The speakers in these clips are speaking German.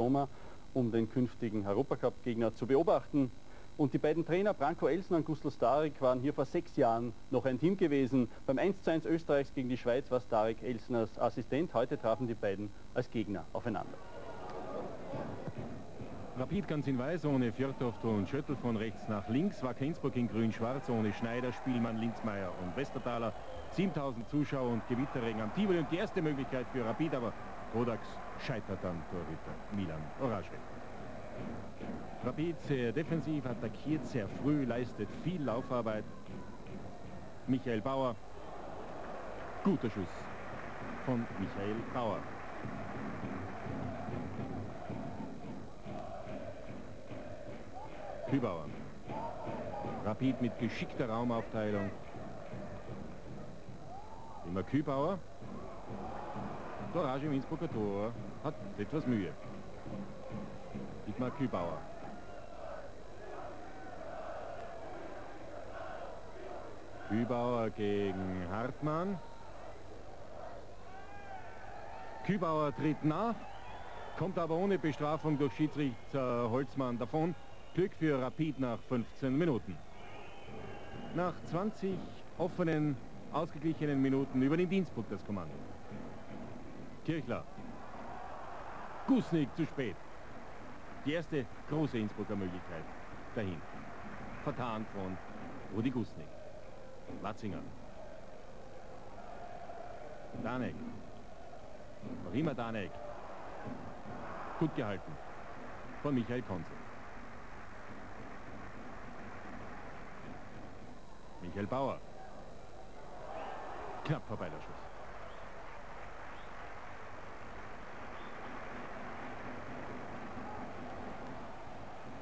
Roma, um den künftigen Europacup-Gegner zu beobachten. Und die beiden Trainer Branko Elsner und Gustl Starik waren hier vor sechs Jahren noch ein Team gewesen. Beim 1:1 Österreichs gegen die Schweiz war Starik Elsners Assistent. Heute trafen die beiden als Gegner aufeinander. Rapid ganz in weiß, ohne Fjordhoft und Schöttl von rechts nach links. Wacker Innsbruck in grün-schwarz, ohne Schneider, Spielmann, Linzmeier und Westertaler. 7000 Zuschauer und Gewitterregen am Tivoli. Und die erste Möglichkeit für Rapid, aber Rodax scheitert dann Torhüter Milan Orage. Rapid sehr defensiv, attackiert sehr früh, leistet viel Laufarbeit. Michael Bauer, guter Schuss von Michael Bauer. Kübauer. Rapid mit geschickter Raumaufteilung. Immer Kübauer. Dorage im Innsbrucker Tor hat etwas Mühe. Dietmar Kübauer. Kübauer gegen Hartmann. Kübauer tritt nach, kommt aber ohne Bestrafung durch Schiedsrichter Holzmann davon. Glück für Rapid nach 15 Minuten. Nach 20 offenen, ausgeglichenen Minuten übernimmt Innsbruck das Kommando. Kirchler. Gusnik zu spät. Die erste große Innsbrucker Möglichkeit dahin. Vertan von Rudi Gusnik. Latzinger. Danek. Noch immer Danek. Gut gehalten. Von Michael Konzel. Michael Bauer. Knapp vorbei der Schuss.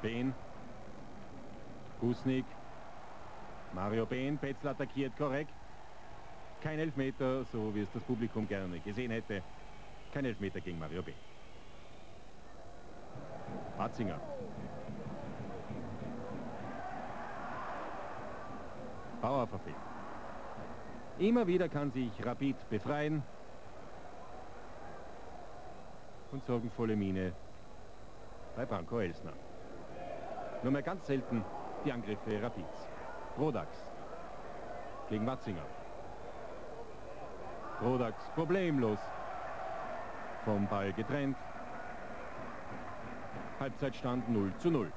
Behn. Gusnik. Mario Behn. Petzl attackiert korrekt. Kein Elfmeter, so wie es das Publikum gerne gesehen hätte. Kein Elfmeter gegen Mario Behn. Batzinger. Bauer verfehlt. Immer wieder kann sich Rapid befreien. Und sorgenvolle Miene bei Branko Elsner. Nur mehr ganz selten die Angriffe Rapids. Rodax gegen Watzinger. Rodax problemlos vom Ball getrennt. Halbzeitstand 0 zu 0.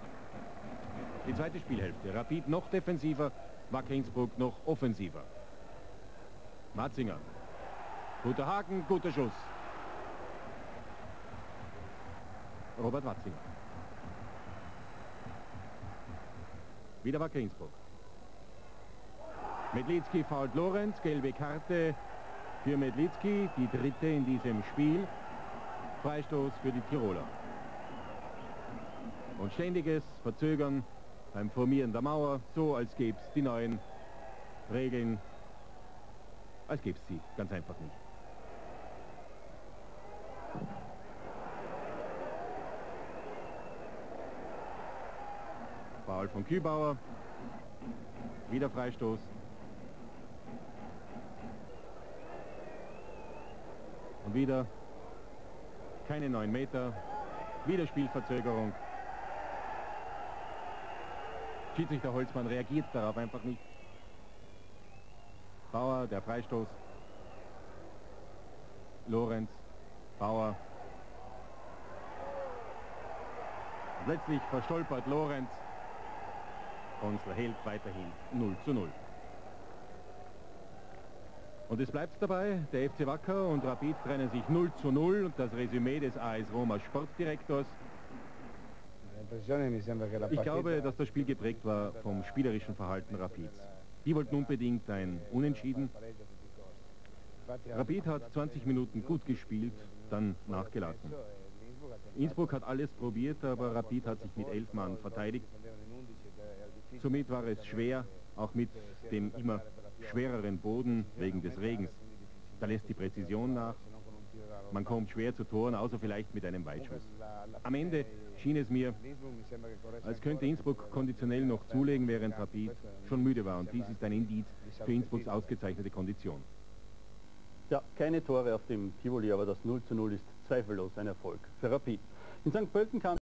Die zweite Spielhälfte. Rapid noch defensiver, Wacker Innsbruck noch offensiver. Matzinger. Guter Haken, guter Schuss. Robert Watzinger. Wieder Wacker Innsbruck. Medlitzki fault Lorenz, gelbe Karte für Medlitzki, die dritte in diesem Spiel. Freistoß für die Tiroler. Und ständiges Verzögern beim Formieren der Mauer, so als gäbe es die neuen Regeln, als gäbe es sie ganz einfach nicht. Foul von Kübauer, wieder Freistoß. Und wieder keine neun Meter, wieder Spielverzögerung. Schiedsrichter Holzmann reagiert darauf einfach nicht. Bauer, der Freistoß. Lorenz, Bauer. Und letztlich verstolpert Lorenz. Konzler hält weiterhin 0 zu 0. Und es bleibt dabei, der FC Wacker und Rapid trennen sich 0 zu 0 und das Resümee des AS Roma Sportdirektors ich glaube, dass das Spiel geprägt war vom spielerischen Verhalten Rapids. Die wollten unbedingt ein Unentschieden. Rapid hat 20 Minuten gut gespielt, dann nachgelassen. Innsbruck hat alles probiert, aber Rapid hat sich mit elf Mann verteidigt. Somit war es schwer, auch mit dem immer schwereren Boden wegen des Regens. Da lässt die Präzision nach. Man kommt schwer zu Toren, außer vielleicht mit einem Weitschuss. Am Ende schien es mir, als könnte Innsbruck konditionell noch zulegen, während Rapid schon müde war. Und dies ist ein Indiz für Innsbrucks ausgezeichnete Kondition. Ja, keine Tore auf dem Tivoli, aber das 0 zu 0 ist zweifellos ein Erfolg für Rapid. In St. Pölten kam